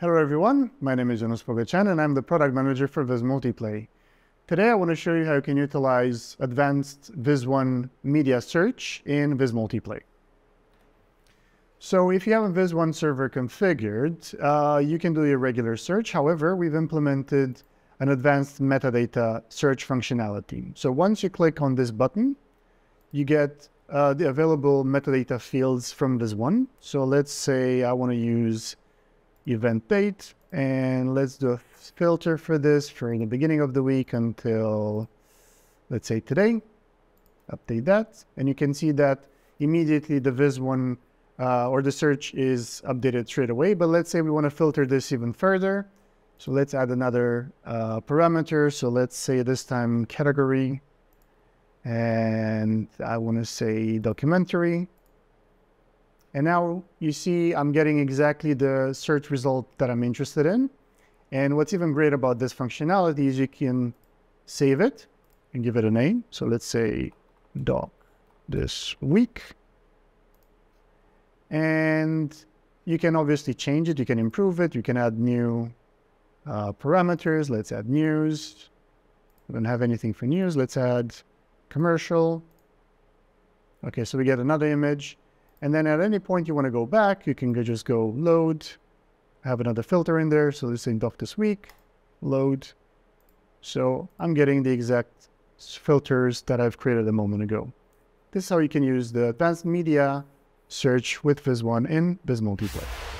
Hello everyone, my name is Jonas Pogachan and I'm the product manager for Viz Multiplay. Today I want to show you how you can utilize advanced Viz One media search in Viz Multiplay. So if you have a Viz One server configured, uh, you can do your regular search. However, we've implemented an advanced metadata search functionality. So once you click on this button, you get uh, the available metadata fields from Viz One. So let's say I want to use event date. And let's do a filter for this for the beginning of the week until, let's say today. Update that. And you can see that immediately the Viz One uh, or the search is updated straight away. But let's say we want to filter this even further. So let's add another uh, parameter. So let's say this time category. And I want to say documentary. And now you see I'm getting exactly the search result that I'm interested in. And what's even great about this functionality is you can save it and give it a name. So let's say doc this week. And you can obviously change it. You can improve it. You can add new uh, parameters. Let's add news. We don't have anything for news. Let's add commercial. Okay, so we get another image. And then at any point you want to go back, you can just go load, have another filter in there. So this is doc this week, load. So I'm getting the exact filters that I've created a moment ago. This is how you can use the advanced media search with Viz One in Viz Multiplay.